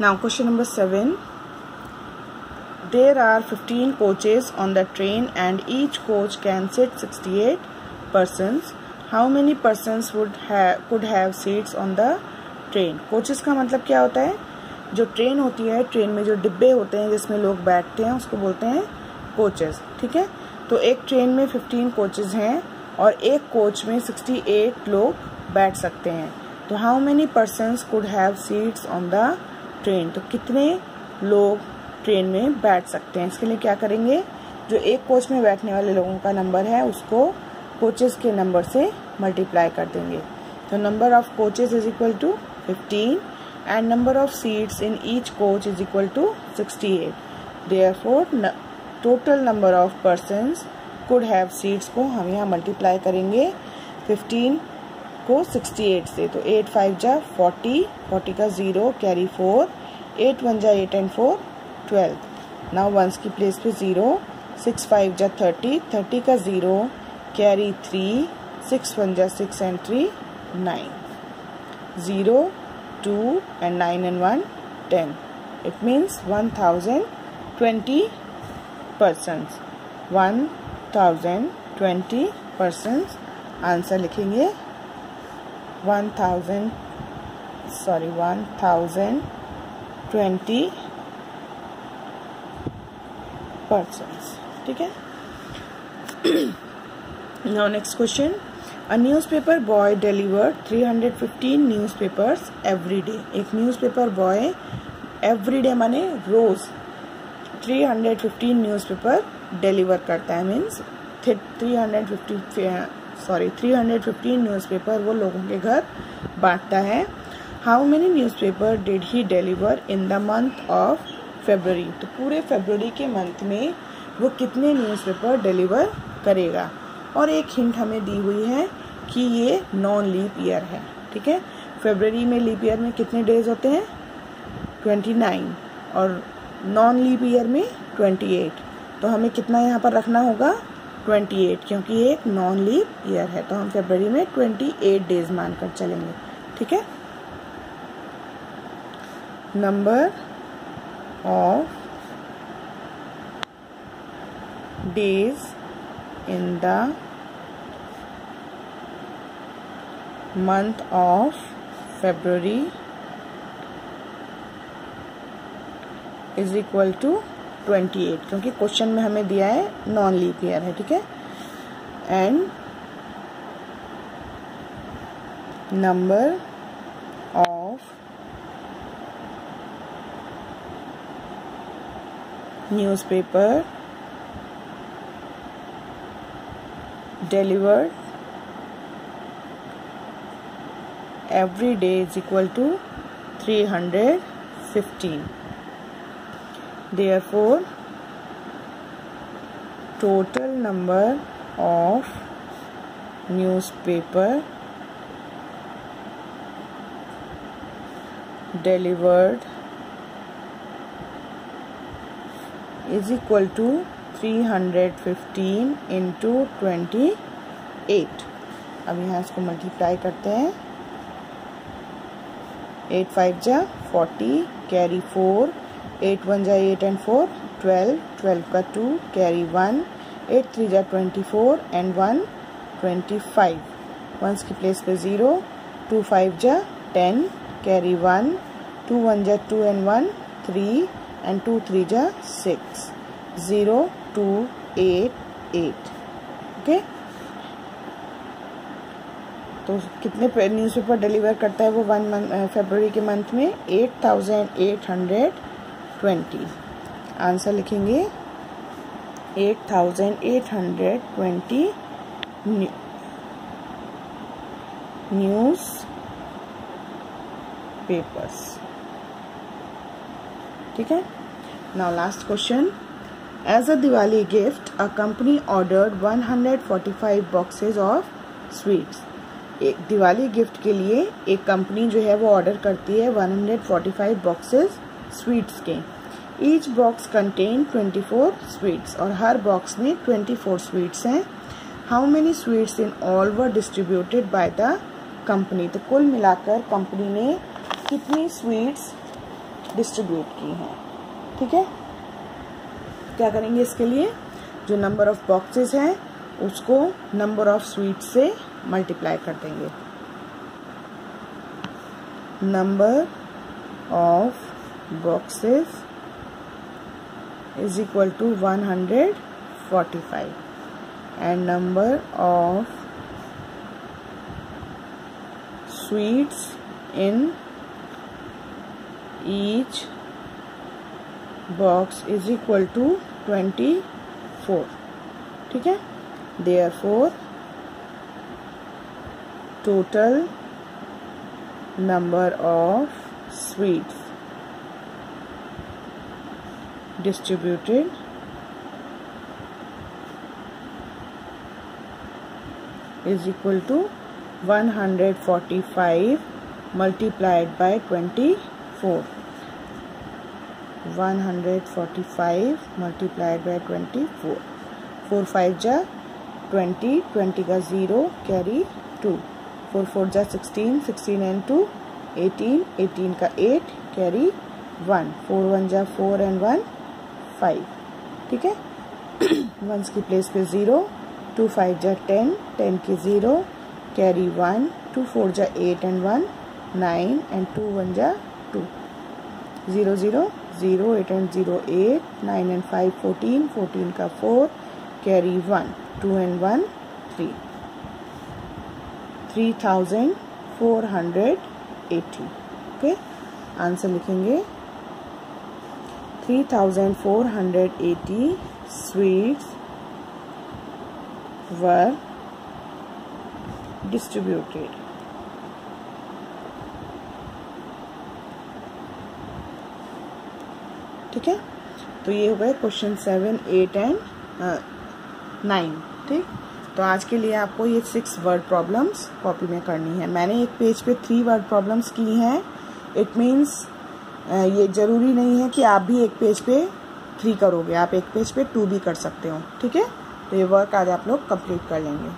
Now question number 7. There are 15 coaches on the train and each coach can sit 68 persons. How many persons would have could have seats on the train? Coaches का मतलब क्या होता है जो train होती है train में जो डिब्बे होते हैं जिसमें लोग बैठते हैं उसको बोलते हैं कोचेस ठीक है तो एक ट्रेन में 15 कोचेस हैं और एक कोच में 68 लोग बैठ सकते हैं तो how many person could have seats on the train. तो कितने लोग ट्रेन में बैठ सकते हैं? इसके लिए क्या करेंगे? जो एक कोच में बैठने वाले लोगों का नंबर है, उसको कोचेस के नंबर से मल्टीप्लाई कर देंगे। तो number of coaches is equal to fifteen and number of seats in each coach is equal to sixty eight. Therefore total number of person could have seats को हम यहाँ मल्टीप्लाई करेंगे। Fifteen को 68 से तो 8 फाइव जा 40 40 का zero carry four eight one जा eight and four twelve now ones की प्लेस पे ज़ीरो सिक्स फाइव जा थर्टी थर्टी का zero carry three six one जा six and three nine zero two and nine and one ten twenty persons one thousand twenty persons answer लिखेंगे. One thousand sorry one thousand twenty person ठीक है? Now next question a newspaper boy deliver 315 newspapers every day एक newspaper boy every day माने रोज 315 newspaper deliver करता है. Means 350 sorry 315 newspaper वो लोगों के घर बांटता है। How many newspaper did he deliver in the month of February तो पूरे फेबररी के मंथ में वो कितने न्यूज़पेपर डिलीवर करेगा? और एक हिंट हमें दी हुई है कि ये नॉन लीप ईयर है, ठीक है? फेबररी में लीप ईयर में कितने डेज़ होते हैं? 29 और नॉन लीप ईयर में 28 तो हमें कितना यहाँ पर रखना होगा? 28 क्योंकि ये एक नॉन लीव ईयर है तो हम फेब्रवरी में 28 डेज़ मानकर चलेंगे, ठीक है? Number of days in the month of February is equal to twenty eight क्योंकि क्वेश्चन में हमें दिया है नॉन लीप ईयर है, ठीक है? And number of newspaper delivered every day is equal to 315 therefore total number of newspaper delivered is equal to 315 into 28 अब यहाँ इसको मल्टीप्लाई करते हैं एट फाइव जा forty carry four eight one जा eight and four twelve twelve का two carry one eight three जा twenty four and one twenty five ones की प्लेस पे ज़ीरो टू फाइव जा ten carry one two one जा two and one three and two three जा six zero two eight eight okay तो कितने newspaper deliver करता है वो वन मंथ फेबररी के मंथ में? Eight thousand eight hundred twenty. Answer लिखेंगे eight thousand eight hundred twenty newspapers. ठीक है? Now last question as a Diwali gift a company ordered 145 boxes of sweets एक Diwali gift के लिए एक कंपनी जो है वो ऑर्डर करती है 145 बॉक्सेस स्वीट्स के। ईच बॉक्स कंटेन 24 स्वीट्स और हर बॉक्स में 24 स्वीट्स हैं। How many sweets in all were distributed by the company तो कुल मिलाकर कंपनी ने कितनी स्वीट्स डिस्ट्रीब्यूट की हैं? ठीक है? क्या करेंगे इसके लिए? जो नंबर ऑफ़ बॉक्सेस हैं, उसको नंबर ऑफ़ स्वीट से मल्टीप्लाई कर देंगे। Number of two one hundred forty five and number of sweets in each box is equal to 24 ठीक है therefore total number of sweets distributed is equal to 145 multiplied by 24 145 multiplied by 24 4 5 जा 20 20 का 0 carry 2 4 4 जा 16 16 and 2 18 18 का 8 carry 1 4 1 जा 4 and 1 five ठीक है? Once की प्लेस पे ज़ीरो टू फाइव जा टेन टेन की zero carry one two four जा eight and one nine and two one जा two zero zero zero eight and zero eight nine and five fourteen fourteen का four carry one two and one three three thousand four hundred eighty okay answer लिखेंगे. 3480 sweets वर distributed. ठीक है? तो ये हो गए question seven eight and nine ठीक? तो आज के लिए आपको ये सिक्स वर्ड प्रॉब्लम्स कॉपी में करनी है। मैंने एक पेज पे थ्री वर्ड प्रॉब्लम्स की हैं। इट मीन्स ये ज़रूरी नहीं है कि आप भी एक पेज पे थ्री करोगे, आप एक पेज पे टू भी कर सकते हो, ठीक है? तो ये वर्क आज आप लोग कंप्लीट कर लेंगे।